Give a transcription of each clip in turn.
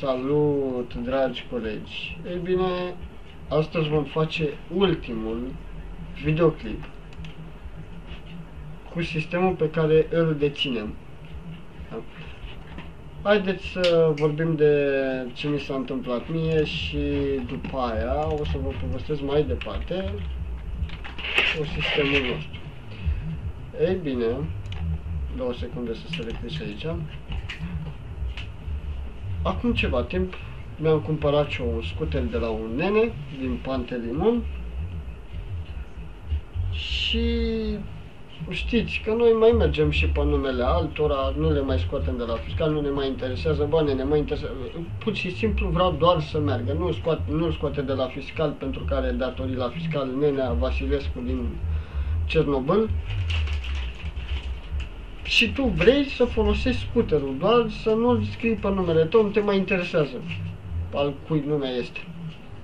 Salut, dragi colegi! Ei bine, astăzi vom face ultimul videoclip cu sistemul pe care îl deținem. Da? Haideți să vorbim de ce mi s-a întâmplat mie și după aia o să vă povestesc mai departe cu sistemul nostru. Ei bine, două secunde să se recrește aici. Acum ceva timp mi-am cumpărat și un scuter de la un nene din Pantelimon și știți că noi mai mergem și pe numele altora, nu le mai scoatem de la fiscal, nu ne mai interesează bani, ne mai interesează, pur și simplu vreau doar să meargă, nu scoate, nu scoate de la fiscal pentru care datorii la fiscal nenea Vasilescu din Cernobâl, și tu vrei să folosești scooterul, doar să nu-l scrii pe numele tău, nu te mai interesează al cui nume este.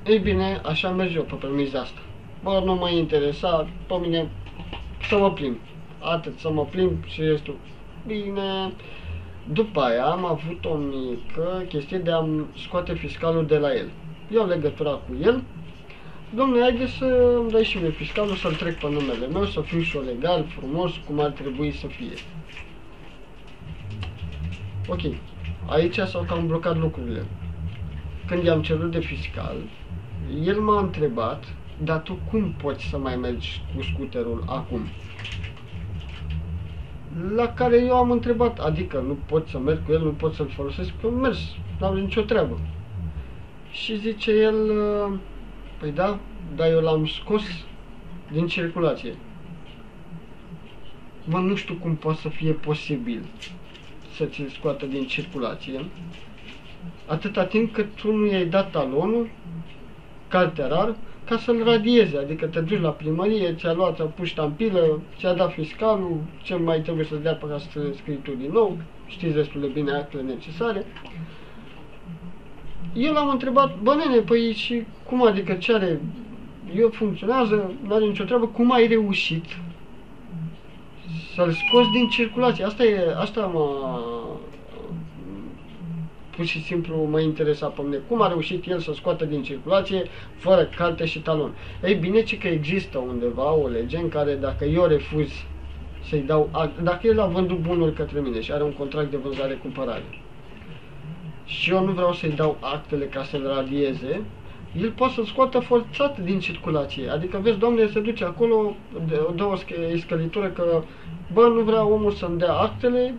Ei bine, așa merg eu pe premiza asta. Bă, nu mă interesa, pe mine să mă plimb. Atât, să mă plimb și restul. Bine, după aia am avut o mică chestie de a scoate fiscalul de la el. Iau legătura cu el, Domnule, haide să îmi dai și mie fiscalul, să-l trec pe numele meu, să fiu și o legal, frumos, cum ar trebui să fie. Ok, aici s-au cam blocat lucrurile. Când i-am cerut de fiscal, el m-a întrebat, dar tu cum poți să mai mergi cu scuterul acum? La care eu am întrebat, adică nu pot să merg cu el, nu pot să-l folosesc, că mers, n-am nicio treabă. Și zice el, păi da, dar eu l-am scos din circulație. Mă, nu știu cum poate să fie posibil să ți-l scoată din circulație, atâta timp cât tu nu i-ai dat talonul, carterar, ca să-l radieze, adică te duci la primărie, ți-a luat, ți-a pus ștampilă, ți-a dat fiscalul, ce mai trebuie să-ți dea pe ca să scrii tu din nou, știți destul de bine actele necesare. Eu l-am întrebat, bă nene, păi și cum adică ce are, eu funcționează, nu are nicio treabă, cum ai reușit să-l scoți din circulație. Asta e, asta mă, pur și simplu mă interesa pe mine. Cum a reușit el să scoată din circulație fără carte și talon? Ei bine, ce că există undeva o lege în care dacă eu refuz să-i dau, dacă el a vândut bunul către mine și are un contract de vânzare-cumpărare și eu nu vreau să-i dau actele ca să-l radieze, el poate să-l scoată forțat din circulație. Adică, vezi, domnule, se duce acolo, dă o scălitură că, bă, nu vrea omul să-mi dea actele,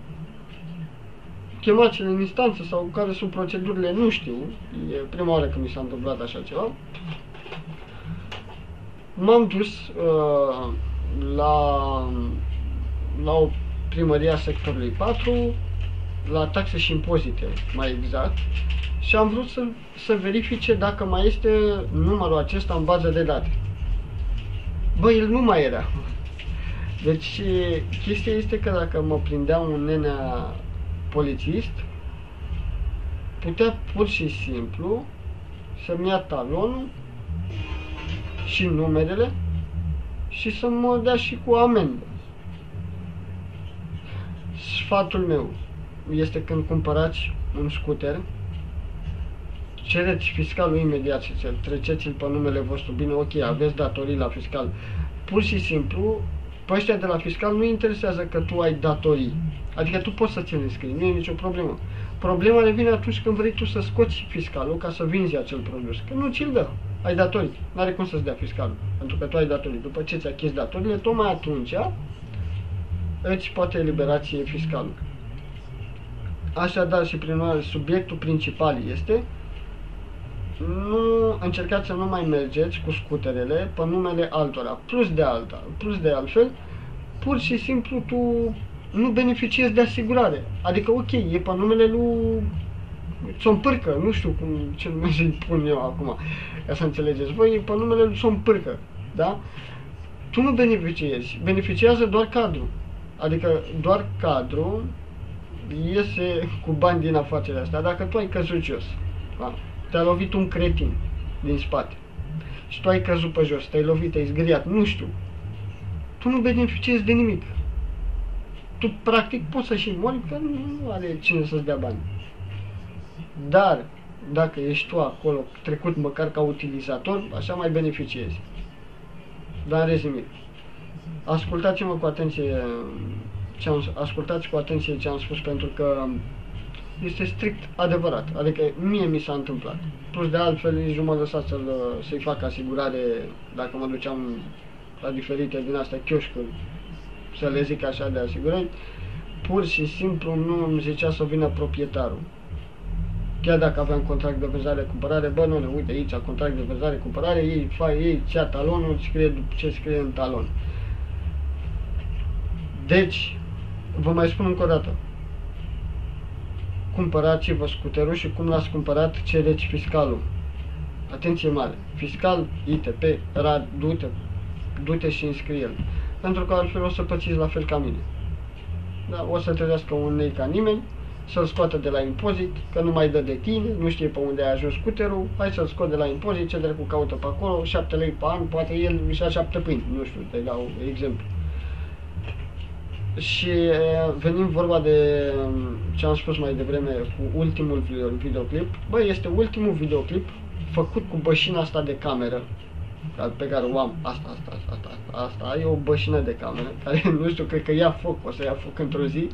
chemați în instanță sau care sunt procedurile, nu știu. E prima oară când mi s-a întâmplat așa ceva. M-am dus uh, la, la o primăria sectorului 4, la taxe și impozite, mai exact, și am vrut să, să verifice dacă mai este numărul acesta în bază de date. Bă, el nu mai era. Deci, chestia este că dacă mă prindea un nenea polițist, putea pur și simplu să-mi ia talonul și numerele și să mă dea și cu amendă. Sfatul meu este când cumpărați un scooter, cereți fiscalul imediat și să treceți-l pe numele vostru. Bine, ok, aveți datorii la fiscal. Pur și simplu, pe ăștia de la fiscal nu interesează că tu ai datorii. Adică tu poți să ți le scrii, nu e nicio problemă. Problema revine atunci când vrei tu să scoți fiscalul ca să vinzi acel produs. Că nu ți-l dă. Ai datorii. Nu are cum să-ți dea fiscalul. Pentru că tu ai datorii. După ce ți-a chis datoriile, tocmai atunci îți poate eliberație fiscalul. Așadar și prin urmare, subiectul principal este nu încercați să nu mai mergeți cu scuterele pe numele altora, plus de alta, plus de altfel, pur și simplu tu nu beneficiezi de asigurare. Adică, ok, e pe numele lui Pârcă, nu știu cum, ce nume să-i pun eu acum, ca să înțelegeți. Voi e pe numele lui Pârcă, da? Tu nu beneficiezi, beneficiază doar cadru. Adică doar cadru iese cu bani din afacerea asta. Dacă tu ai căzut jos, da? te-a lovit un cretin din spate și tu ai căzut pe jos, te-ai lovit, te-ai zgriat, nu știu, tu nu beneficiezi de nimic. Tu practic poți să și mori că nu are cine să-ți dea bani. Dar dacă ești tu acolo, trecut măcar ca utilizator, așa mai beneficiezi. Dar în rezumit, ascultați-mă cu atenție ce am, ascultați cu atenție ce am spus pentru că este strict adevărat. Adică mie mi s-a întâmplat. Plus de altfel nici nu mă lăsat să să-i fac asigurare dacă mă duceam la diferite din astea chioșcuri să le zic așa de asigurări. Pur și simplu nu îmi zicea să vină proprietarul. Chiar dacă aveam contract de vânzare-cumpărare, bă, nu, uite aici, contract de vânzare-cumpărare, ei, fai, ei, ți talonul, scrie ce scrie în talon. Deci, vă mai spun încă o dată, cumpărați-vă scuterul și cum l-ați cumpărat, cereți fiscalul. Atenție mare, fiscal, ITP, rad, du-te, du-te și înscrie el. Pentru că altfel o să pățiți la fel ca mine. Da, o să trăiască un nei ca nimeni, să-l scoată de la impozit, că nu mai dă de tine, nu știe pe unde a ajuns scuterul, hai să-l scot de la impozit, ce dracu caută pe acolo, 7 lei pe an, poate el își așteaptă pâini, nu știu, te dau exemplu. Și venim vorba de ce am spus mai devreme cu ultimul videoclip. Băi, este ultimul videoclip făcut cu bășina asta de cameră pe care o am. Asta, asta, asta, asta, asta. E o bășină de cameră care, nu știu, cred că ia foc, o să ia foc într-o zi.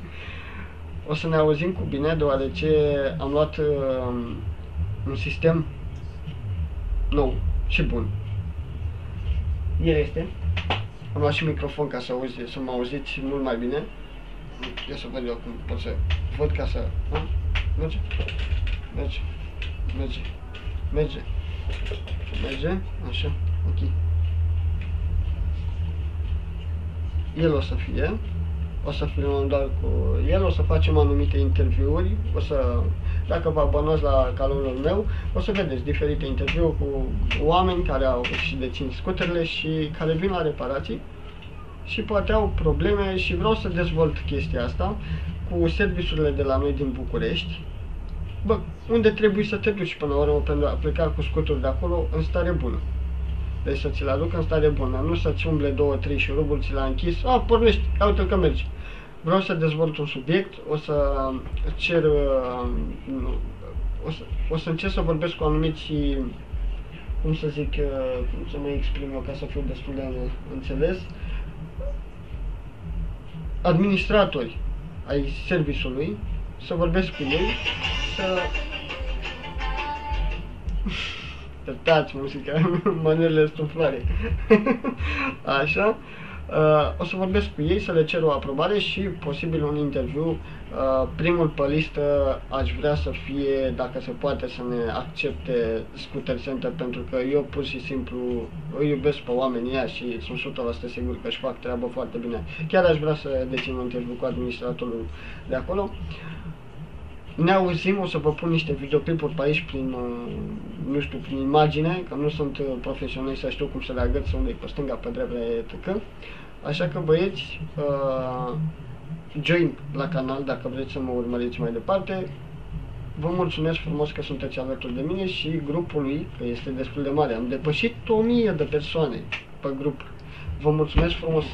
O să ne auzim cu bine, deoarece am luat uh, un sistem nou și bun. El este am luat și microfon ca să, auzi, să mă auziți mult mai bine. Ia să văd eu cum pot să văd ca să... A? Merge? Merge. Merge. Merge. Merge? Așa. Ok. El o să fie. O să filmăm doar cu el, o să facem anumite interviuri, o să, dacă vă abonați la calorul meu, o să vedeți diferite interviuri cu oameni care au și dețin scuterele și care vin la reparații și poate au probleme și vreau să dezvolt chestia asta cu serviciurile de la noi din București. Bă, unde trebuie să te duci până la urmă pentru a pleca cu scutul de acolo în stare bună. Deci să ți-l aduc în stare bună, nu să-ți umble două, trei și rubul ți l-a închis, a, pornești, uite că mergi. Vreau să dezvolt un subiect, o să cer, uh, o să, o să încerc să vorbesc cu anumiți, cum să zic, uh, cum să mă exprim eu ca să fiu destul de înțeles, administratori ai serviciului, să vorbesc cu ei, să... Iertați muzica, manele stuflare. Așa. Uh, o să vorbesc cu ei, să le cer o aprobare și posibil un interviu. Uh, primul pe listă aș vrea să fie, dacă se poate, să ne accepte Scooter Center, pentru că eu pur și simplu îi iubesc pe oamenii ăia și sunt 100% sigur că își fac treaba foarte bine. Chiar aș vrea să dețin un interviu cu administratorul de acolo. Ne auzim, o să vă pun niște videoclipuri pe aici prin, uh, nu știu, prin imagine, că nu sunt uh, profesionist să știu cum să le agăț unde pe stânga, pe dreapta, etc. Așa că băieți, uh, join la canal dacă vreți să mă urmăriți mai departe. Vă mulțumesc frumos că sunteți alături de mine și grupului, că este destul de mare. Am depășit 1000 de persoane pe grup. Vă mulțumesc frumos!